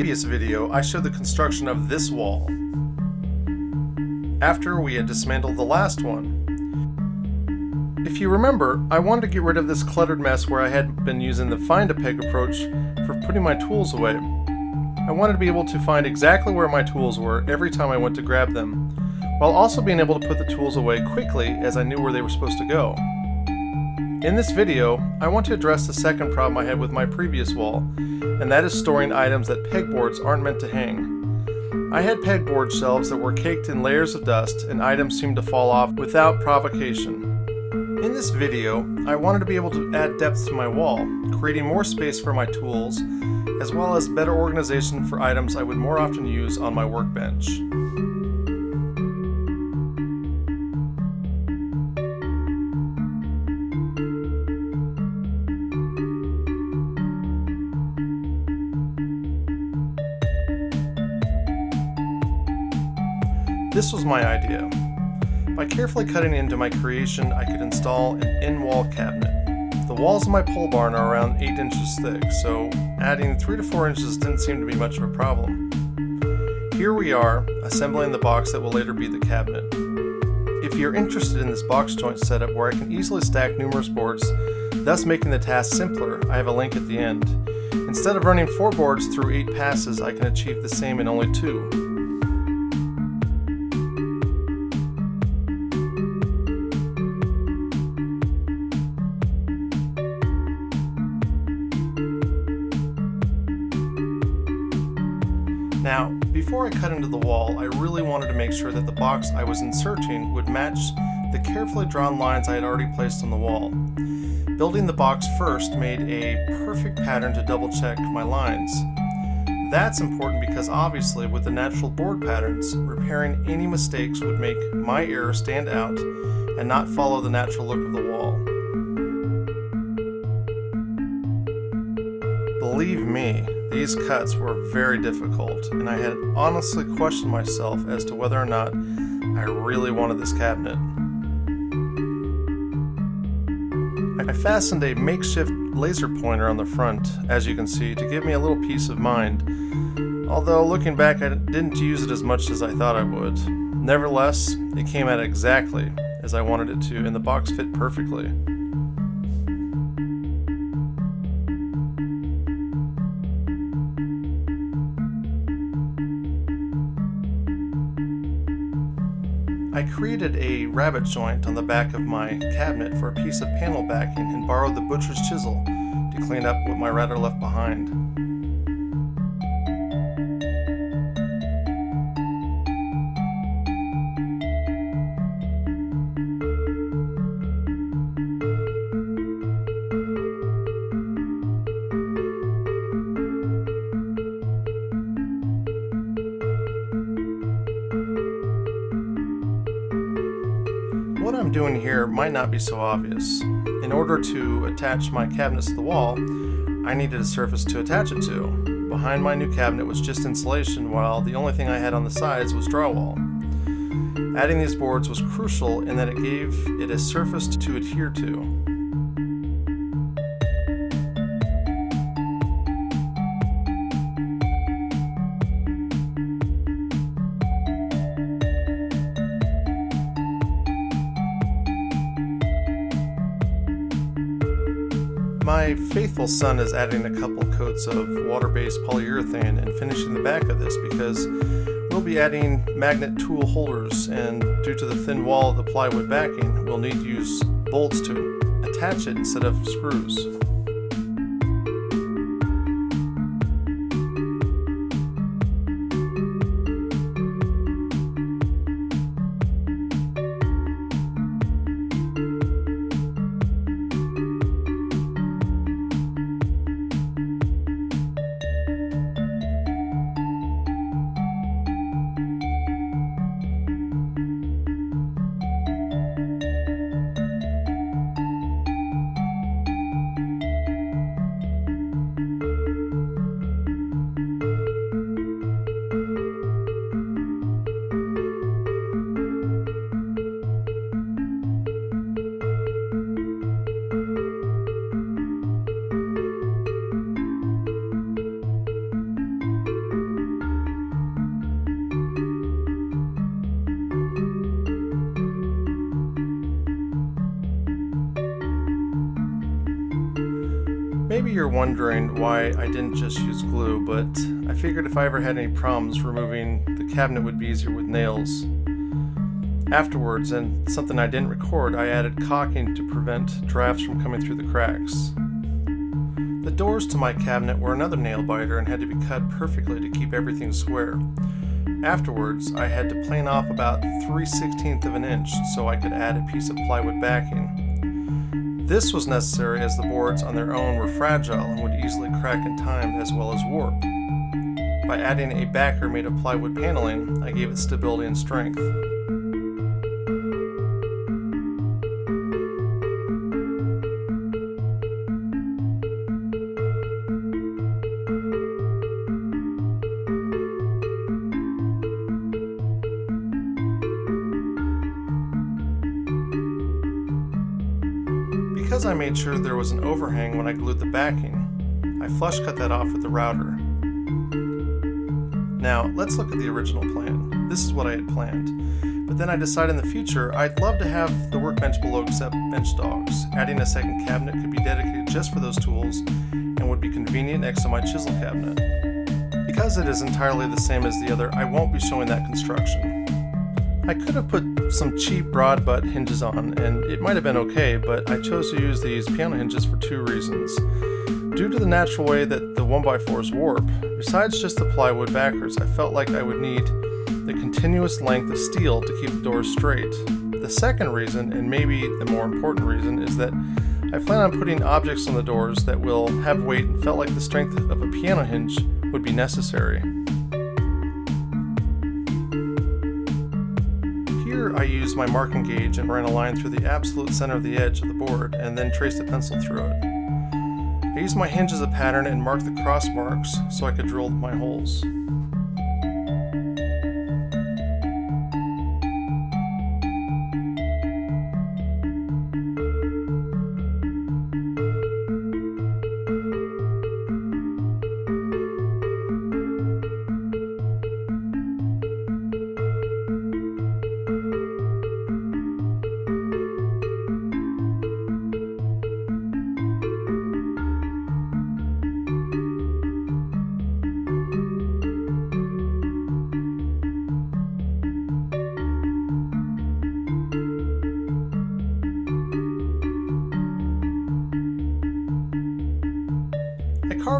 previous video, I showed the construction of this wall after we had dismantled the last one. If you remember, I wanted to get rid of this cluttered mess where I had been using the find a peg approach for putting my tools away. I wanted to be able to find exactly where my tools were every time I went to grab them, while also being able to put the tools away quickly as I knew where they were supposed to go. In this video, I want to address the second problem I had with my previous wall, and that is storing items that pegboards aren't meant to hang. I had pegboard shelves that were caked in layers of dust and items seemed to fall off without provocation. In this video, I wanted to be able to add depth to my wall, creating more space for my tools, as well as better organization for items I would more often use on my workbench. This was my idea. By carefully cutting into my creation, I could install an in-wall cabinet. The walls of my pole barn are around 8 inches thick, so adding 3 to 4 inches didn't seem to be much of a problem. Here we are, assembling the box that will later be the cabinet. If you're interested in this box joint setup where I can easily stack numerous boards, thus making the task simpler, I have a link at the end. Instead of running 4 boards through 8 passes, I can achieve the same in only 2. I cut into the wall, I really wanted to make sure that the box I was inserting would match the carefully drawn lines I had already placed on the wall. Building the box first made a perfect pattern to double check my lines. That's important because obviously with the natural board patterns, repairing any mistakes would make my error stand out and not follow the natural look of the wall. Believe me, these cuts were very difficult, and I had honestly questioned myself as to whether or not I really wanted this cabinet. I fastened a makeshift laser pointer on the front, as you can see, to give me a little peace of mind. Although looking back, I didn't use it as much as I thought I would. Nevertheless, it came out exactly as I wanted it to, and the box fit perfectly. I created a rabbet joint on the back of my cabinet for a piece of panel backing and borrowed the butcher's chisel to clean up what my router left behind. Doing here might not be so obvious. In order to attach my cabinets to the wall, I needed a surface to attach it to. Behind my new cabinet was just insulation, while the only thing I had on the sides was drywall. Adding these boards was crucial in that it gave it a surface to adhere to. My faithful son is adding a couple coats of water-based polyurethane and finishing the back of this because we'll be adding magnet tool holders and due to the thin wall of the plywood backing, we'll need to use bolts to attach it instead of screws. Maybe you're wondering why I didn't just use glue, but I figured if I ever had any problems removing the cabinet would be easier with nails. Afterwards, and something I didn't record, I added caulking to prevent drafts from coming through the cracks. The doors to my cabinet were another nail biter and had to be cut perfectly to keep everything square. Afterwards, I had to plane off about 3 16th of an inch so I could add a piece of plywood backing. This was necessary as the boards on their own were fragile and would easily crack in time as well as warp. By adding a backer made of plywood paneling, I gave it stability and strength. Because I made sure there was an overhang when I glued the backing, I flush cut that off with the router. Now, let's look at the original plan. This is what I had planned. But then I decided in the future I'd love to have the workbench below accept bench dogs. Adding a second cabinet could be dedicated just for those tools and would be convenient next to my chisel cabinet. Because it is entirely the same as the other, I won't be showing that construction. I could have put some cheap broad butt hinges on, and it might have been okay, but I chose to use these piano hinges for two reasons. Due to the natural way that the 1x4s warp, besides just the plywood backers, I felt like I would need the continuous length of steel to keep the doors straight. The second reason, and maybe the more important reason, is that I plan on putting objects on the doors that will have weight and felt like the strength of a piano hinge would be necessary. I used my marking gauge and ran a line through the absolute center of the edge of the board and then traced a pencil through it. I used my hinge as a pattern and marked the cross marks so I could drill my holes.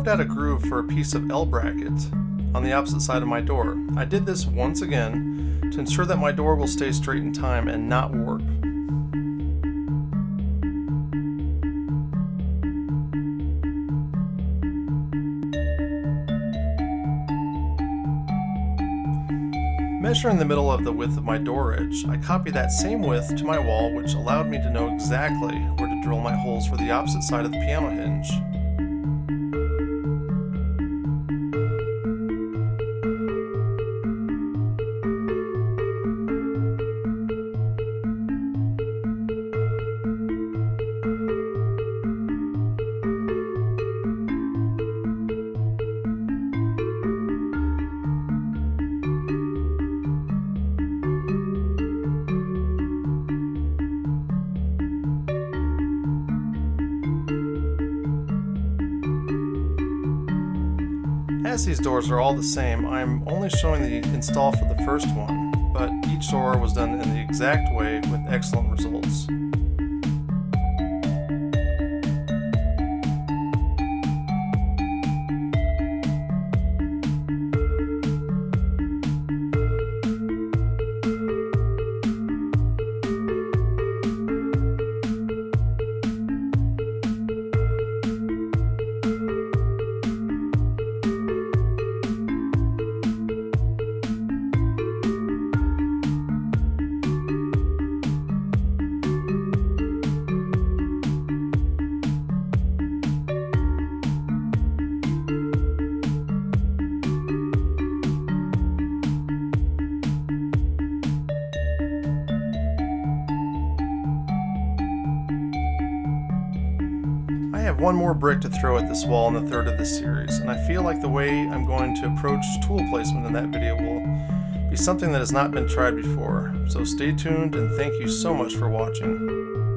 Carved out a groove for a piece of L bracket on the opposite side of my door. I did this once again to ensure that my door will stay straight in time and not warp. Measuring the middle of the width of my door edge, I copied that same width to my wall which allowed me to know exactly where to drill my holes for the opposite side of the piano hinge. As these doors are all the same, I'm only showing the install for the first one, but each door was done in the exact way with excellent results. Have one more brick to throw at this wall in the third of this series, and I feel like the way I'm going to approach tool placement in that video will be something that has not been tried before. So stay tuned and thank you so much for watching.